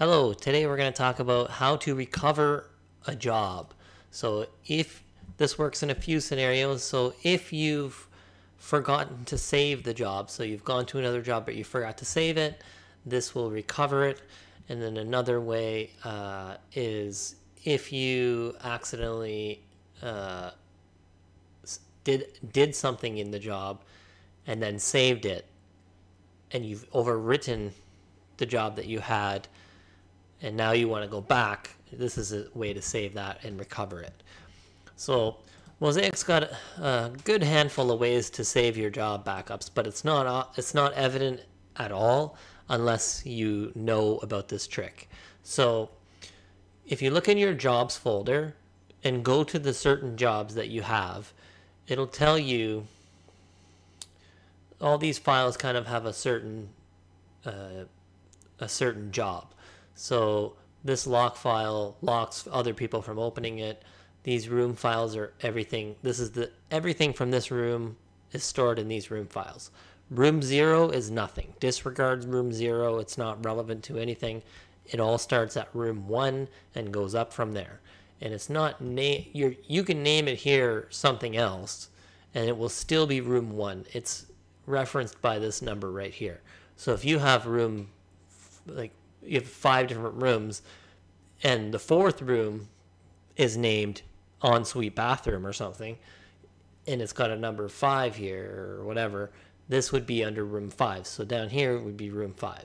Hello, today we're going to talk about how to recover a job. So if this works in a few scenarios, so if you've forgotten to save the job, so you've gone to another job but you forgot to save it, this will recover it. And then another way uh, is if you accidentally uh, did did something in the job and then saved it, and you've overwritten the job that you had and now you want to go back, this is a way to save that and recover it. So Mozaik's got a good handful of ways to save your job backups, but it's not it's not evident at all unless you know about this trick. So if you look in your jobs folder and go to the certain jobs that you have, it'll tell you all these files kind of have a certain uh, a certain job. So this lock file locks other people from opening it. These room files are everything. This is the everything from this room is stored in these room files. Room zero is nothing. Disregards room zero. It's not relevant to anything. It all starts at room one and goes up from there. And it's not name you you can name it here something else and it will still be room one. It's referenced by this number right here. So if you have room like you have five different rooms, and the fourth room is named ensuite bathroom or something, and it's got a number five here or whatever, this would be under room five. So down here would be room five.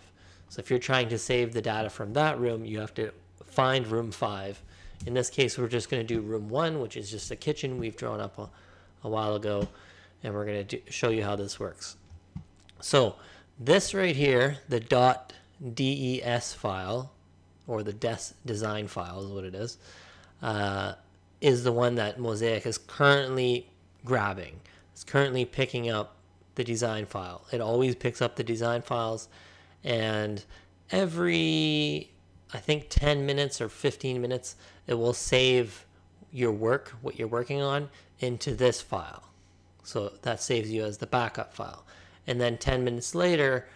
So if you're trying to save the data from that room, you have to find room five. In this case, we're just going to do room one, which is just a kitchen we've drawn up a, a while ago, and we're going to show you how this works. So this right here, the dot DES file, or the DES design file is what it is, uh, is the one that Mozaik is currently grabbing. It's currently picking up the design file. It always picks up the design files, and every, I think, 10 minutes or 15 minutes, it will save your work, what you're working on, into this file. So that saves you as the backup file. And then 10 minutes later,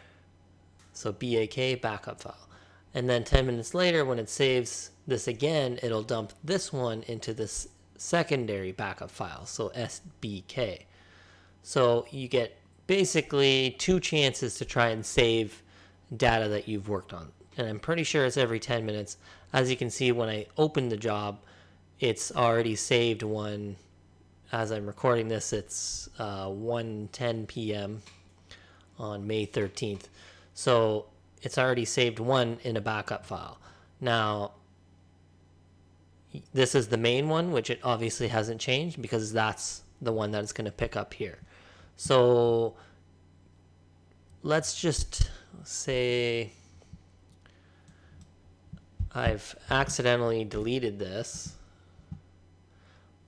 so BAK backup file. And then 10 minutes later, when it saves this again, it'll dump this one into this secondary backup file, so SBK. So you get basically two chances to try and save data that you've worked on. And I'm pretty sure it's every 10 minutes. As you can see, when I open the job, it's already saved one. As I'm recording this, it's uh, 1.10 p.m. on May 13th. So it's already saved one in a backup file. Now, this is the main one, which it obviously hasn't changed because that's the one that it's going to pick up here. So let's just say I've accidentally deleted this.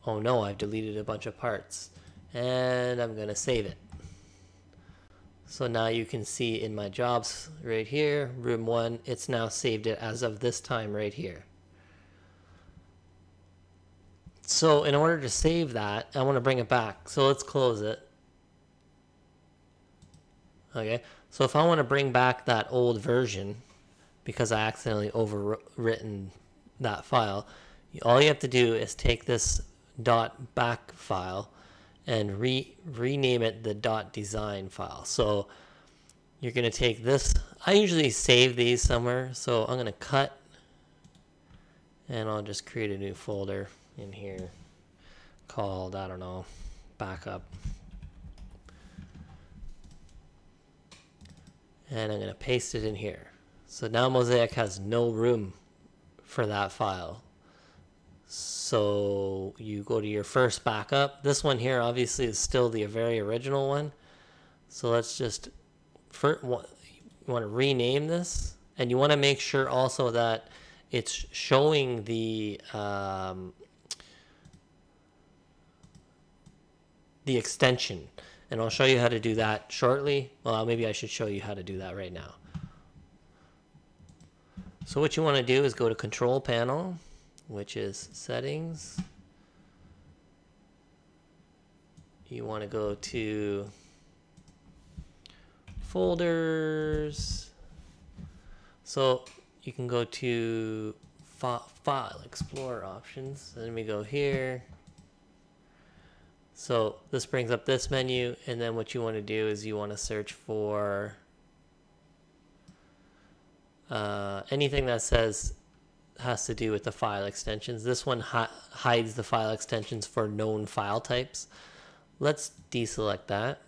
Oh no, I've deleted a bunch of parts. And I'm going to save it. So now you can see in my jobs right here, room one, it's now saved it as of this time right here. So in order to save that, I want to bring it back. So let's close it. Okay, so if I want to bring back that old version, because I accidentally overwritten that file, all you have to do is take this dot back file and re rename it the dot design file. So you're going to take this. I usually save these somewhere. So I'm going to cut and I'll just create a new folder in here called, I don't know, backup. And I'm going to paste it in here. So now Mozaik has no room for that file. So you go to your first backup. This one here obviously is still the very original one. So let's just, first, you want to rename this. And you want to make sure also that it's showing the um, the extension. And I'll show you how to do that shortly. Well, maybe I should show you how to do that right now. So what you want to do is go to Control Panel which is settings. You want to go to folders. So you can go to File Explorer options. Then we go here. So this brings up this menu, and then what you want to do is you want to search for uh, anything that says has to do with the file extensions. This one hi- hides the file extensions for known file types. Let's deselect that.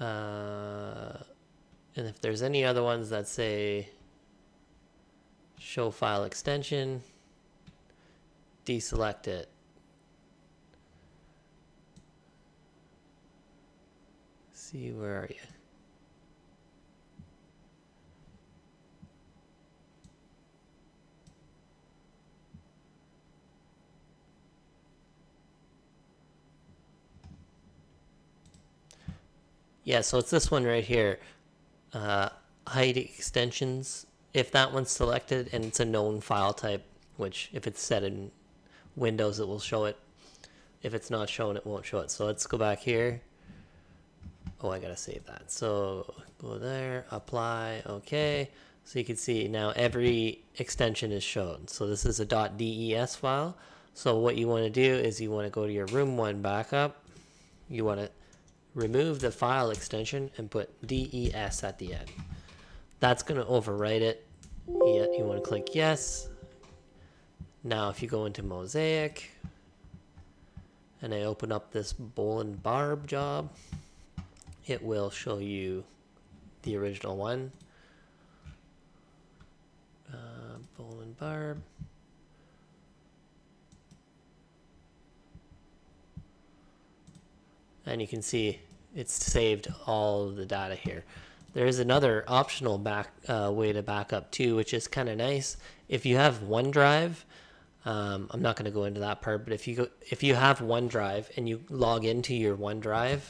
Uh, and if there's any other ones that say show file extension, deselect it. See, where are you? Yeah, so it's this one right here. Uh, hide extensions. If that one's selected and it's a known file type, which if it's set in Windows, it will show it. If it's not shown, it won't show it. So let's go back here. Oh, I gotta save that. So go there, apply, okay. So you can see now every extension is shown. So this is a .des file. So what you want to do is you want to go to your room one backup. You want to remove the file extension and put DES at the end. That's going to overwrite it. You want to click yes. Now if you go into Mozaik and I open up this bowl and barb job, it will show you the original one. Uh, barb. And you can see it's saved all the data here. There is another optional back uh, way to back up too, which is kind of nice. If you have OneDrive, um, I'm not going to go into that part, but if you go, if you have OneDrive and you log into your OneDrive,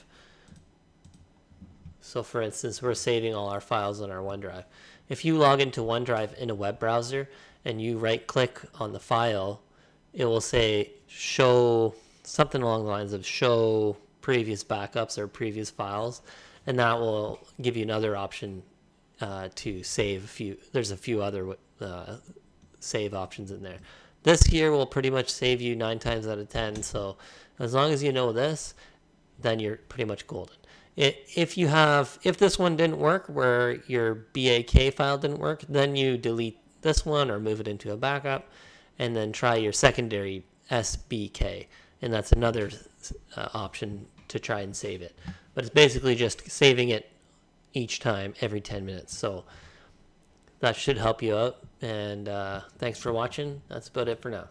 so for instance, we're saving all our files on our OneDrive. If you log into OneDrive in a web browser and you right click on the file, it will say show something along the lines of show previous backups or previous files, and that will give you another option uh, to save a few. There's a few other uh, save options in there. This here will pretty much save you nine times out of ten. So as long as you know this, then you're pretty much golden. It, if you have, if this one didn't work, where your BAK file didn't work, then you delete this one or move it into a backup, and then try your secondary SBK, and that's another uh, option to try and save it. But it's basically just saving it each time every 10 minutes. So that should help you out. And uh, thanks for watching. That's about it for now.